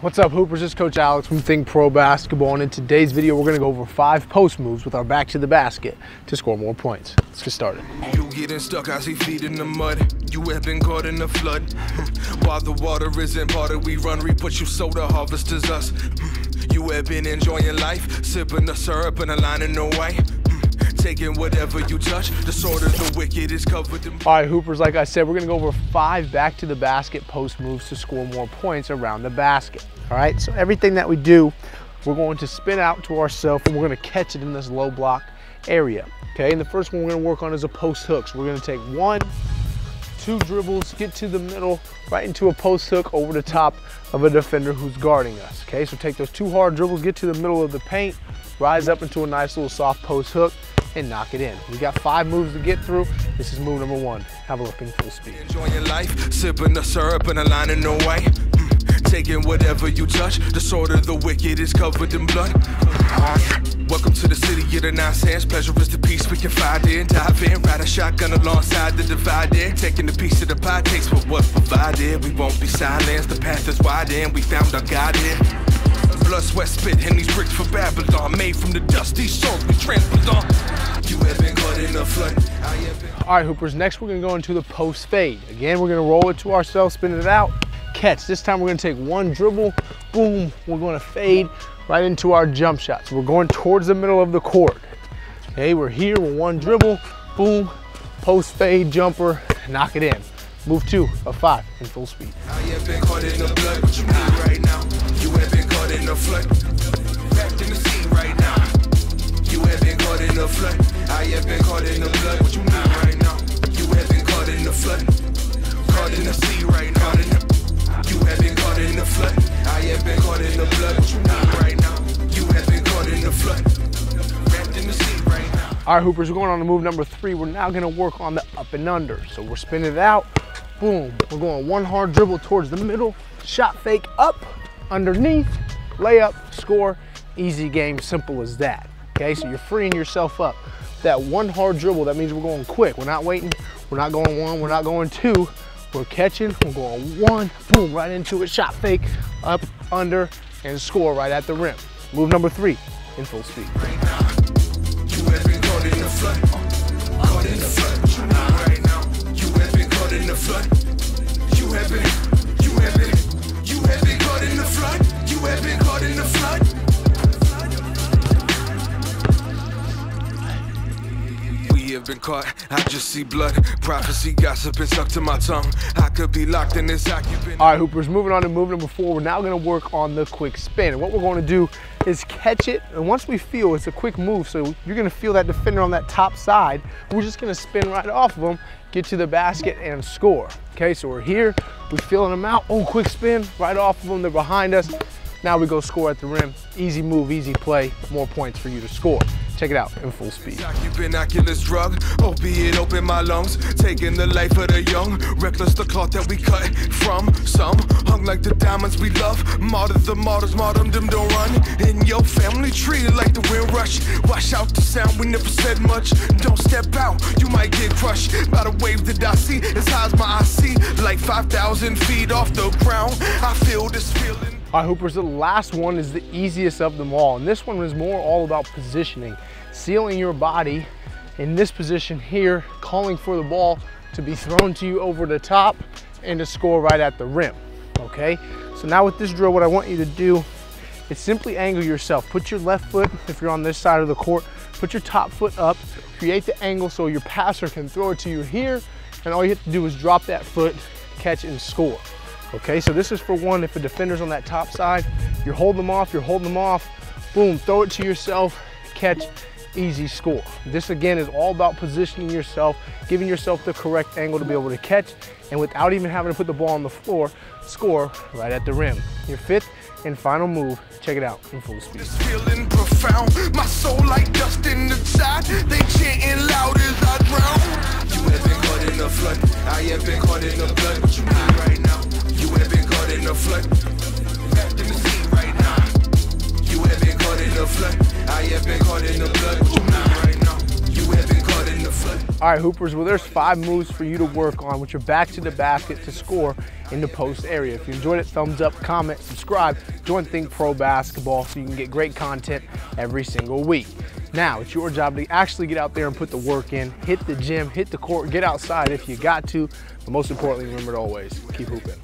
What's up Hoopers, it's Coach Alex from THINCPRO Basketball and in today's video we're going to go over five post moves with our back to the basket to score more points. Let's get started. You getting stuck, I see feet in the mud. You have been caught in the flood. While the water isn't parted, we run, you the harvest is us. You have been enjoying life, sipping the syrup and the white. Taking whatever you touch, the sword of the wicked is covered in All right, Hoopers, like I said, we're gonna go over five back to the basket post moves to score more points around the basket. All right, so everything that we do, we're going to spin out to ourselves and we're gonna catch it in this low block area. Okay, and the first one we're gonna work on is a post hook. So we're gonna take one, two dribbles, get to the middle, right into a post hook over the top of a defender who's guarding us. Okay, so take those two hard dribbles, get to the middle of the paint, rise up into a nice little soft post hook, and knock it in. We got five moves to get through. This is move number one. Have a look in full speed. enjoying life, sipping the syrup and a line in the white. Hmm, taking whatever you touch, the sword of the wicked is covered in blood. Welcome to the city of the nonsense. Pleasure is the peace we can find in. Dive in, ride a shotgun alongside the divided. Taking a piece of the pie, takes what was provided. We won't be silenced. The path is wide and we found our God in. Blood, sweat, spit, and these bricks for Babylon. Made from the dust, these souls we trampled on. You have been caught in the flood. Been. All right, Hoopers, next we're gonna go into the post fade. Again, we're gonna roll it to ourselves, spin it out, catch. This time we're gonna take one dribble, boom, we're gonna fade right into our jump shots. We're going towards the middle of the court. Okay, we're here with one dribble, boom, post fade, jumper, knock it in. Move two of five in full speed. Wrapped in the sea right now. You have been caught in the flood. I have been caught in the blood. What you right now? You have been caught in the flood. Caught in the sea right now. You have been caught in the flood. I have been caught in the blood. What you right now? You have been caught in the flood. All right, Hoopers, we're going on to move number three. We're now gonna work on the up and under. So we're spinning it out, boom. We're going one hard dribble towards the middle, shot fake up, underneath, layup, score, easy game, simple as that. Okay, so you're freeing yourself up. That one hard dribble, that means we're going quick. We're not waiting, we're not going one, we're not going two. We're catching, we're going one, boom, right into it, shot fake, up, under, and score right at the rim. Move number three in full speed. right now. We have been caught. I just see blood. Prophecy, gossip, and stuck to my tongue. I could be locked in this occupant. All right, Hoopers, moving on to move number four, we're now gonna work on the quick spin. And what we're gonna do is catch it, and once we feel, it's a quick move, so you're gonna feel that defender on that top side, we're just gonna spin right off of them, get to the basket, and score. Okay, so we're here, we're feeling them out, oh, quick spin, right off of them, they're behind us. Now we go score at the rim. Easy move, easy play, more points for you to score. Check it out in full speed. Drug, opiate open my lungs, taking the life of the young, reckless the cloth that we cut from. Some, hung like the diamonds we love, the martyrs, them don't run, in your family tree like the wind rush, wash out the sound, we never said much, don't step out, you might get crushed, by the wave that I see, as high as my eye see, like 5,000 feet off the ground, I feel this feeling. All right, Hoopers, the last one is the easiest of them all. And this one is more all about positioning, sealing your body in this position here, calling for the ball to be thrown to you over the top and to score right at the rim, okay? So now with this drill, what I want you to do is simply angle yourself. Put your left foot, if you're on this side of the court, put your top foot up, create the angle so your passer can throw it to you here, and all you have to do is drop that foot, catch and score. Okay, so this is for one, if a defender's on that top side, you're holding them off, you're holding them off, boom, throw it to yourself, catch, easy score. This again is all about positioning yourself, giving yourself the correct angle to be able to catch, and without even having to put the ball on the floor, score right at the rim. Your fifth and final move, check it out in full speed. All right, Hoopers, well, there's five moves for you to work on with your back to the basket to score in the post area. If you enjoyed it, thumbs up, comment, subscribe, join THINCPRO Basketball so you can get great content every single week. Now, it's your job to actually get out there and put the work in, hit the gym, hit the court, get outside if you got to, but most importantly, remember to always keep hooping.